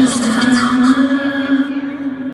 just